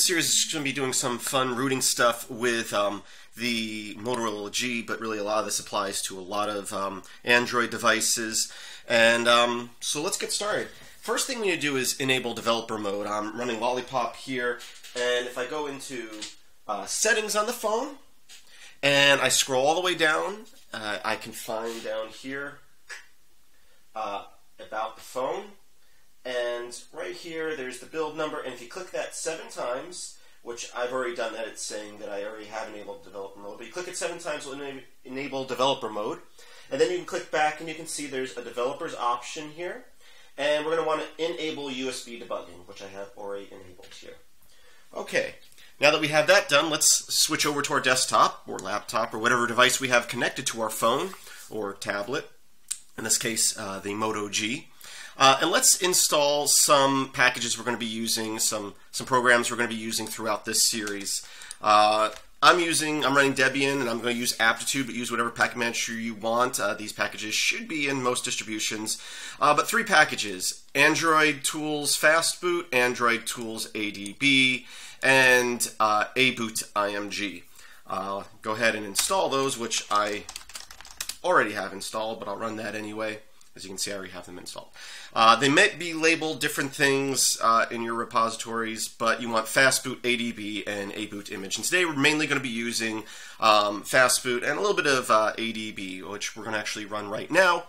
this series is going to be doing some fun rooting stuff with um, the Motorola G, but really a lot of this applies to a lot of um, Android devices. And um, so let's get started. First thing we need to do is enable developer mode. I'm running Lollipop here, and if I go into uh, settings on the phone, and I scroll all the way down, uh, I can find down here uh, about the phone and right here, there's the build number. And if you click that seven times, which I've already done that, it's saying that I already have enabled developer mode. But you click it seven times, it'll enable developer mode. And then you can click back and you can see there's a developer's option here. And we're going to want to enable USB debugging, which I have already enabled here. Okay, now that we have that done, let's switch over to our desktop or laptop or whatever device we have connected to our phone or tablet. In this case, uh, the Moto G. Uh, and let's install some packages we're going to be using, some, some programs we're going to be using throughout this series. Uh, I'm using, I'm running Debian, and I'm going to use Aptitude, but use whatever package manager you want. Uh, these packages should be in most distributions. Uh, but three packages, Android Tools Fastboot, Android Tools ADB, and uh, ABoot IMG. Uh, go ahead and install those, which I already have installed, but I'll run that anyway. As you can see, I already have them installed. Uh, they might be labeled different things uh, in your repositories, but you want fastboot ADB and ABoot image. And today we're mainly going to be using um, fastboot and a little bit of uh, ADB, which we're going to actually run right now.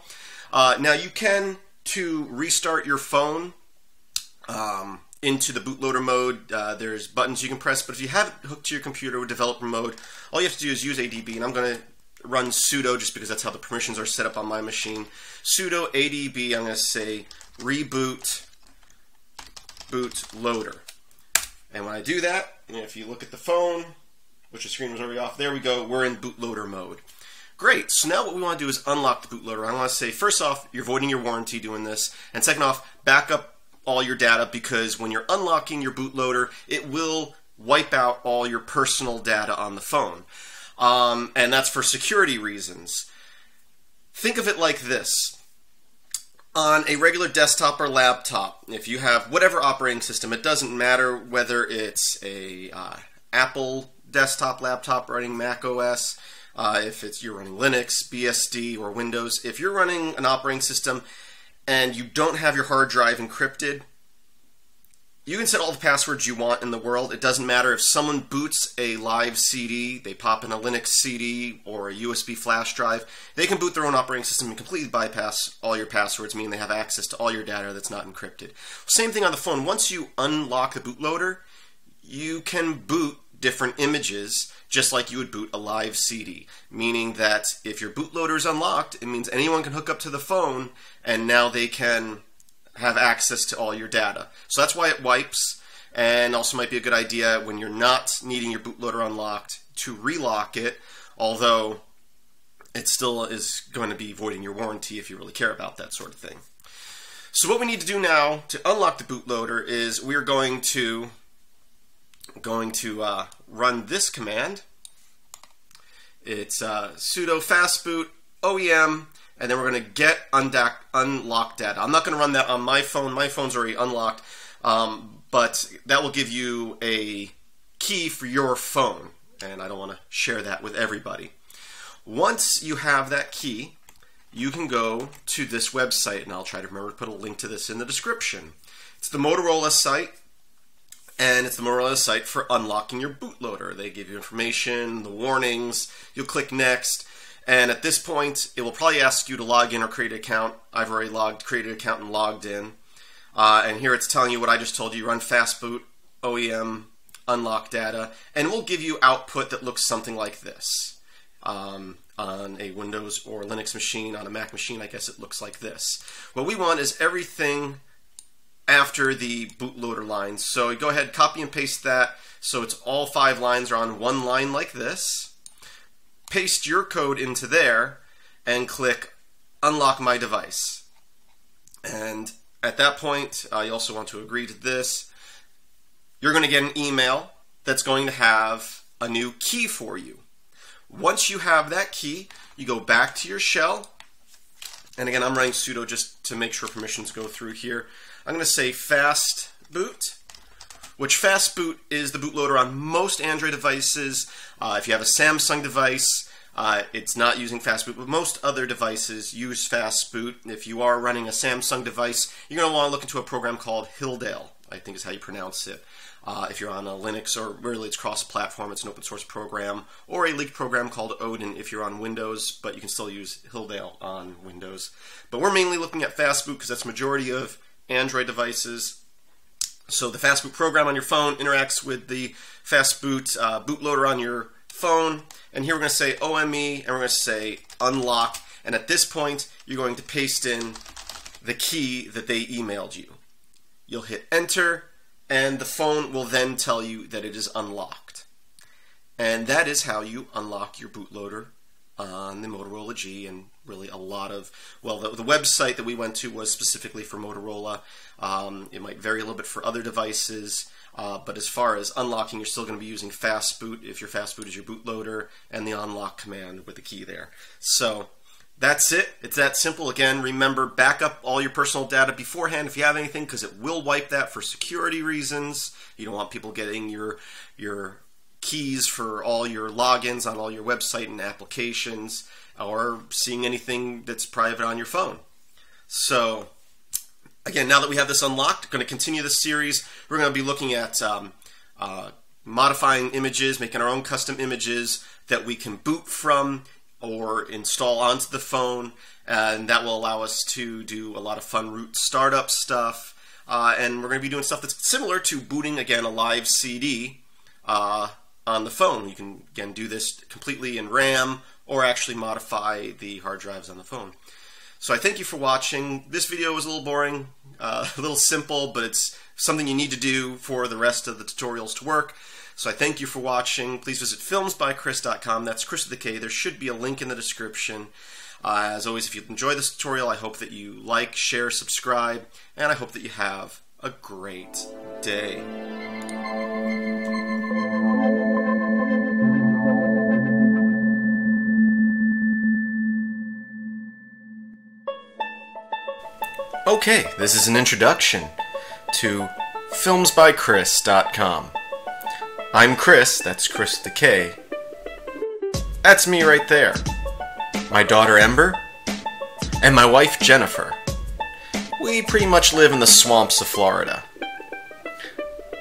Uh, now you can, to restart your phone, um, into the bootloader mode. Uh, there's buttons you can press, but if you have it hooked to your computer with developer mode, all you have to do is use ADB, and I'm going to run sudo just because that's how the permissions are set up on my machine. sudo adb, I'm going to say reboot boot loader. And when I do that, if you look at the phone, which the screen was already off, there we go, we're in bootloader mode. Great, so now what we want to do is unlock the bootloader. I want to say, first off, you're voiding your warranty doing this, and second off, back up all your data because when you're unlocking your bootloader, it will wipe out all your personal data on the phone um, and that's for security reasons. Think of it like this. On a regular desktop or laptop, if you have whatever operating system, it doesn't matter whether it's a uh, Apple desktop laptop running Mac OS, uh, if it's you're running Linux, BSD, or Windows. If you're running an operating system and you don't have your hard drive encrypted, you can set all the passwords you want in the world. It doesn't matter if someone boots a live CD, they pop in a Linux CD or a USB flash drive, they can boot their own operating system and completely bypass all your passwords, meaning they have access to all your data that's not encrypted. Same thing on the phone. Once you unlock the bootloader, you can boot different images just like you would boot a live CD, meaning that if your bootloader is unlocked, it means anyone can hook up to the phone and now they can have access to all your data. So that's why it wipes, and also might be a good idea when you're not needing your bootloader unlocked to relock it, although it still is going to be voiding your warranty if you really care about that sort of thing. So what we need to do now to unlock the bootloader is we're going to going to uh, run this command. It's uh, sudo fastboot OEM and then we're going to get unlock data. I'm not going to run that on my phone. My phone's already unlocked, um, but that will give you a key for your phone, and I don't want to share that with everybody. Once you have that key, you can go to this website, and I'll try to remember to put a link to this in the description. It's the Motorola site, and it's the Motorola site for unlocking your bootloader. They give you information, the warnings. You'll click next and at this point, it will probably ask you to log in or create an account. I've already logged, created an account, and logged in. Uh, and here it's telling you what I just told you. Run fastboot, OEM, unlock data, and it will give you output that looks something like this. Um, on a Windows or Linux machine, on a Mac machine, I guess it looks like this. What we want is everything after the bootloader lines. So go ahead, copy and paste that so it's all five lines are on one line like this paste your code into there and click unlock my device. And at that point, uh, you also want to agree to this. You're going to get an email that's going to have a new key for you. Once you have that key, you go back to your shell. And again, I'm running sudo just to make sure permissions go through here. I'm going to say fast boot which Fastboot is the bootloader on most Android devices. Uh, if you have a Samsung device, uh, it's not using Fastboot, but most other devices use Fastboot. If you are running a Samsung device, you're going to want to look into a program called Heimdall, I think is how you pronounce it. Uh, if you're on a Linux or really it's cross-platform, it's an open source program, or a leaked program called Odin if you're on Windows, but you can still use Heimdall on Windows. But we're mainly looking at Fastboot because that's majority of Android devices. So the Fastboot program on your phone interacts with the Fastboot uh, bootloader on your phone. And here we're going to say OEM and we're going to say unlock. And at this point, you're going to paste in the key that they emailed you. You'll hit enter and the phone will then tell you that it is unlocked. And that is how you unlock your bootloader on the Motorola G and really a lot of, well, the, the website that we went to was specifically for Motorola. Um, it might vary a little bit for other devices, uh, but as far as unlocking, you're still going to be using Fastboot if your Fastboot is your bootloader and the unlock command with the key there. So that's it. It's that simple. Again, remember, back up all your personal data beforehand if you have anything, because it will wipe that for security reasons. You don't want people getting your your keys for all your logins on all your website and applications, or seeing anything that's private on your phone. So, again, now that we have this unlocked, going to continue this series. We're going to be looking at um, uh, modifying images, making our own custom images that we can boot from or install onto the phone, and that will allow us to do a lot of fun root startup stuff. Uh, and we're going to be doing stuff that's similar to booting again a live CD uh, on the phone. You can again do this completely in RAM or actually modify the hard drives on the phone. So I thank you for watching. This video was a little boring, uh, a little simple, but it's something you need to do for the rest of the tutorials to work. So I thank you for watching. Please visit filmsbykris.com. That's Kris with the K. There should be a link in the description. Uh, as always, if you enjoy this tutorial, I hope that you like, share, subscribe, and I hope that you have a great day. Okay, this is an introduction to filmsbykris.com. I'm Kris, that's Kris the K. That's me right there. My daughter Ember, and my wife Jennifer. We pretty much live in the swamps of Florida.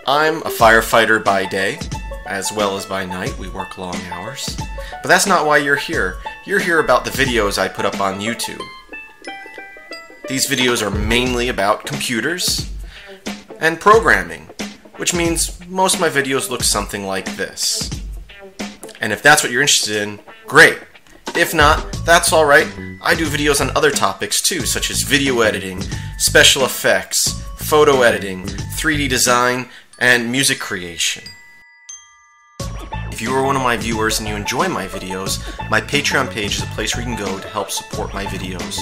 I'm a firefighter by day, as well as by night. We work long hours. But that's not why you're here. You're here about the videos I put up on YouTube. These videos are mainly about computers and programming which means most of my videos look something like this. And if that's what you're interested in, great. If not, that's alright. I do videos on other topics too, such as video editing, special effects, photo editing, 3D design, and music creation. If you are one of my viewers and you enjoy my videos, my Patreon page is a place where you can go to help support my videos.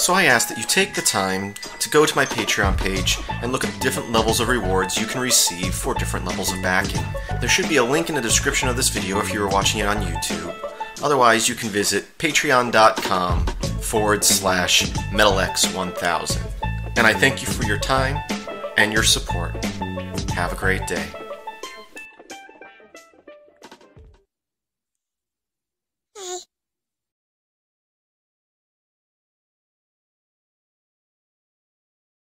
So I ask that you take the time to go to my Patreon page and look at the different levels of rewards you can receive for different levels of backing. There should be a link in the description of this video if you are watching it on YouTube. Otherwise, you can visit patreon.com forward slash MetalX1000. And I thank you for your time and your support. Have a great day.